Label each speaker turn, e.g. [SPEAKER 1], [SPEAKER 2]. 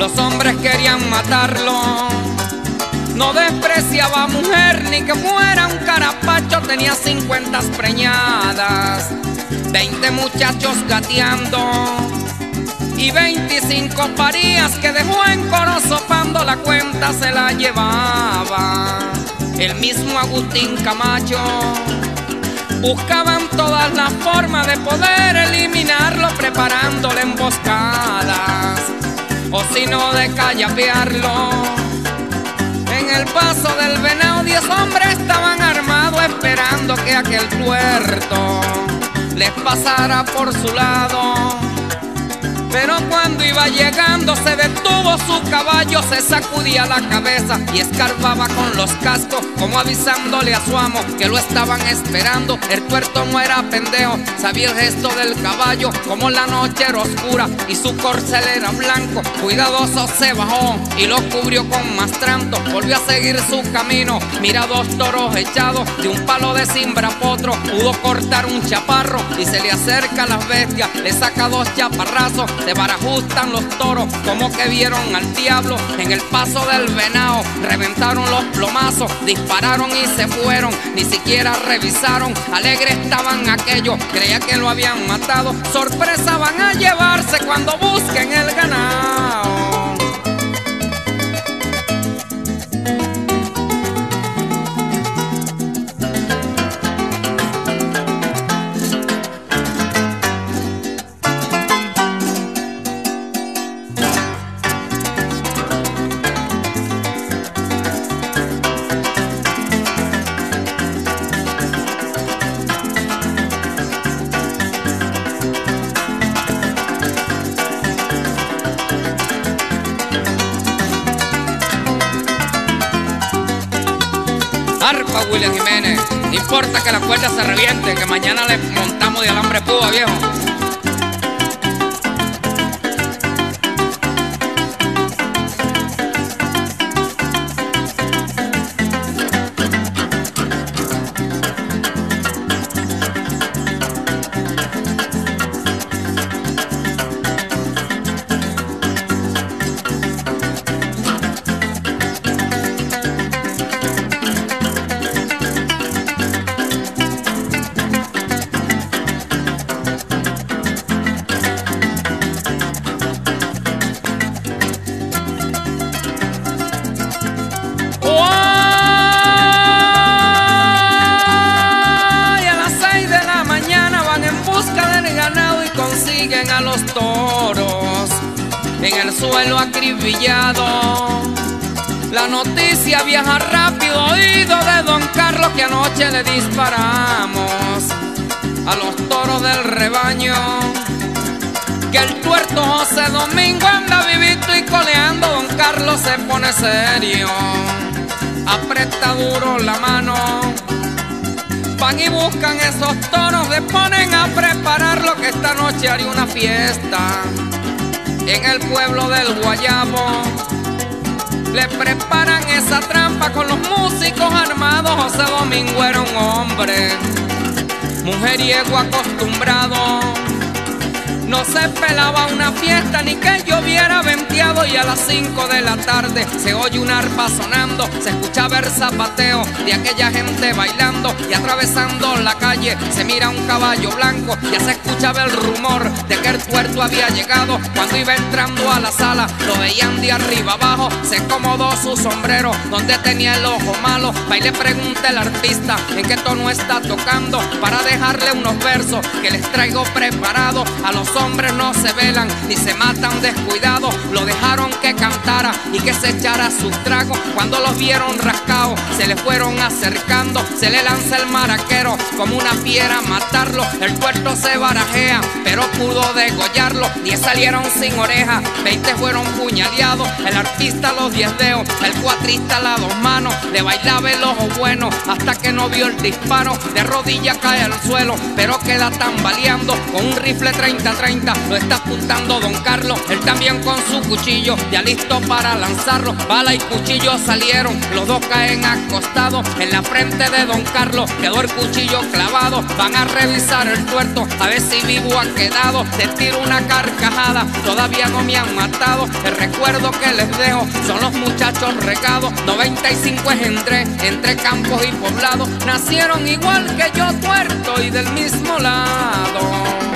[SPEAKER 1] Los hombres querían matarlo. No despreciaba mujer ni que fuera un carapacho, tenía 50 preñadas, 20 muchachos gateando y 25 parías que dejó en coro sopando la cuenta se la llevaba. El mismo Agustín Camacho buscaban todas las formas de poder eliminarlo preparándole emboscadas o si no de callapearlo. En el paso del venado diez hombres estaban armados esperando que aquel puerto les pasara por su lado. Pero cuando iba llegando se detuvo su caballo, se sacudía la cabeza y escarbaba con los cascos, como avisándole a su amo que lo estaban esperando. El tuerto no era pendejo, sabía el gesto del caballo, como la noche era oscura y su corcel era blanco. Cuidadoso se bajó y lo cubrió con más tranto. Volvió a seguir su camino, mira dos toros echados de un palo de potro Pudo cortar un chaparro y se le acerca a las bestias, le saca dos chaparrazos se barajustan los toros, como que vieron al diablo en el paso del venado. Reventaron los plomazos, dispararon y se fueron. Ni siquiera revisaron, alegres estaban aquellos. Creía que lo habían matado. Sorpresa van a llevarse cuando busquen el ganado. No importa que la cuerda se reviente, que mañana le montamos de alambre púa, viejo. En el suelo acribillado. La noticia viaja rápido, oído de don Carlos que anoche le disparamos a los toros del rebaño. Que el tuerto José Domingo anda vivito y coleando, don Carlos se pone serio, aprieta duro la mano. Van y buscan esos toros, le ponen a preparar lo que esta noche haría una fiesta en el pueblo del Guayabo. Le preparan esa trampa con los músicos armados. José Domingo era un hombre, mujeriego acostumbrado. No se pelaba una fiesta ni que lloviera venteado y a las 5 de la tarde se oye un arpa sonando, se escucha ver zapateo de aquella gente bailando y atravesando la calle se mira un caballo blanco, ya se escuchaba el rumor de que el puerto había llegado, cuando iba entrando a la sala lo veían de arriba abajo, se acomodó su sombrero donde tenía el ojo malo, va y le pregunta el artista en qué tono está tocando para dejarle unos versos que les traigo preparado a los hombres no se velan ni se matan descuidados. Lo dejaron que cantara y que se echara sus tragos. Cuando los vieron rascados, se le fueron acercando. Se le lanza el maraquero como una fiera a matarlo. El puerto se barajea, pero pudo degollarlo. Diez salieron sin oreja, veinte fueron puñaleados. El artista los diez dedos, el cuatrista las dos manos. Le bailaba el ojo bueno hasta que no vio el disparo. De rodillas cae al suelo, pero queda tambaleando con un rifle 30-30 lo está apuntando don Carlos, él también con su cuchillo, ya listo para lanzarlo. Bala y cuchillo salieron, los dos caen acostados. En la frente de don Carlos quedó el cuchillo clavado. Van a revisar el tuerto, a ver si vivo ha quedado. Te tiro una carcajada, todavía no me han matado. El recuerdo que les dejo son los muchachos regados. 95 engendré entre campos y poblados. Nacieron igual que yo tuerto y del mismo lado.